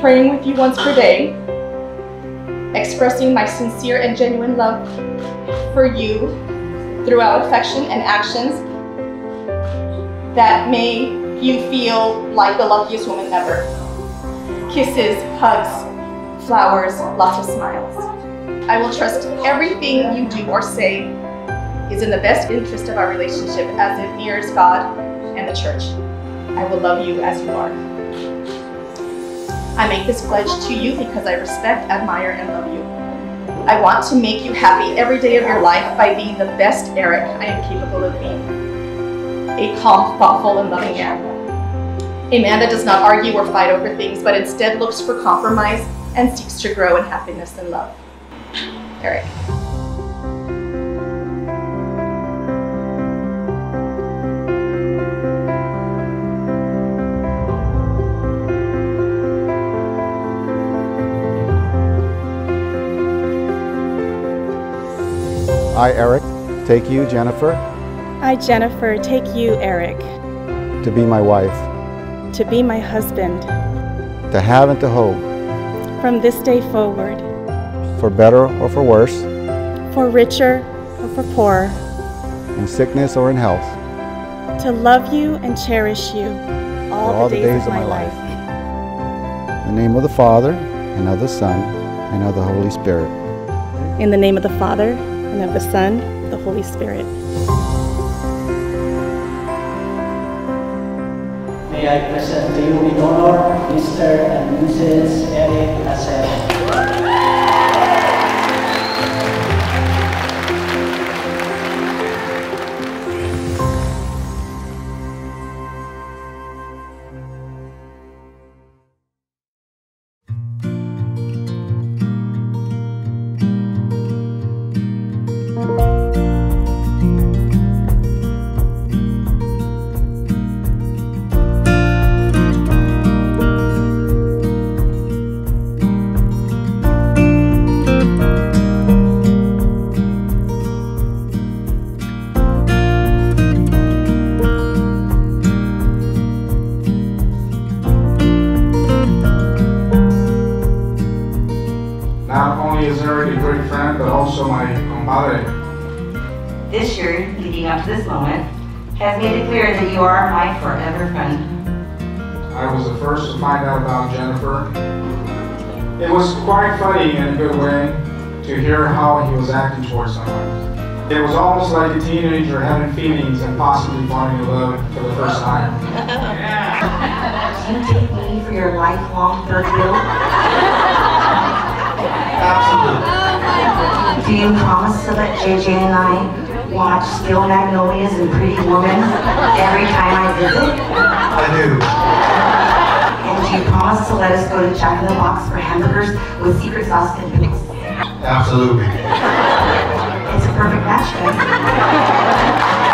praying with you once per day, expressing my sincere and genuine love for you throughout affection and actions that make you feel like the luckiest woman ever. Kisses, hugs, flowers, lots of smiles. I will trust everything you do or say is in the best interest of our relationship as it nears God and the church. I will love you as you are. I make this pledge to you because I respect, admire, and love you. I want to make you happy every day of your life by being the best Erick I am capable of being. A calm, thoughtful, and loving man. A man that does not argue or fight over things, but instead looks for compromise and seeks to grow in happiness and love. Erick. I, Erick, take you, Jennifer, I, Jennifer, take you, Erick, to be my wife, to be my husband. To have and to hold, from this day forward, for better or for worse, for richer or for poorer, in sickness or in health, to love you and cherish you all, all the days, of my life. In the name of the Father, and of the Son, and of the Holy Spirit. In the name of the Father, and of the Son, the Holy Spirit. May I present to you with honor Mr. and Mrs. Erick Acero. Not only is Erick a great friend, but also my compadre. This year, leading up to this moment, has made it clear that you are my forever friend. I was the first to find out about Jennifer. It was quite funny in a good way to hear how he was acting towards someone. It was almost like a teenager having feelings and possibly falling in love for the first time. Do you take me for your lifelong third wheel? Absolutely. Do you promise to let JJ and I watch Steel Magnolias and Pretty Woman every time I visit? I do. And do you promise to let us go to Jack in the Box for hamburgers with secret sauce and pickles? Absolutely. It's a perfect match, then.